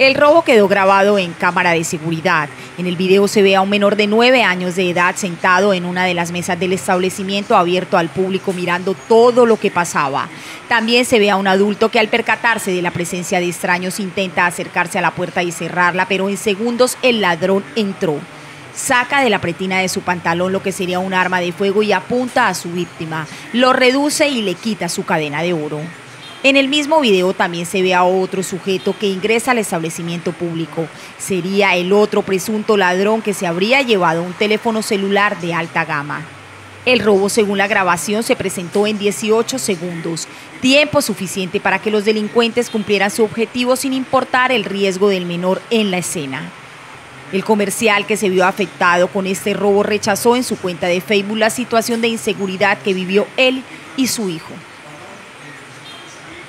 El robo quedó grabado en cámara de seguridad. En el video se ve a un menor de nueve años de edad sentado en una de las mesas del establecimiento abierto al público mirando todo lo que pasaba. También se ve a un adulto que al percatarse de la presencia de extraños intenta acercarse a la puerta y cerrarla, pero en segundos el ladrón entró. Saca de la pretina de su pantalón lo que sería un arma de fuego y apunta a su víctima. Lo reduce y le quita su cadena de oro. En el mismo video también se ve a otro sujeto que ingresa al establecimiento público. Sería el otro presunto ladrón que se habría llevado un teléfono celular de alta gama. El robo, según la grabación, se presentó en 18 segundos, tiempo suficiente para que los delincuentes cumplieran su objetivo sin importar el riesgo del menor en la escena. El comercial que se vio afectado con este robo rechazó en su cuenta de Facebook la situación de inseguridad que vivió él y su hijo.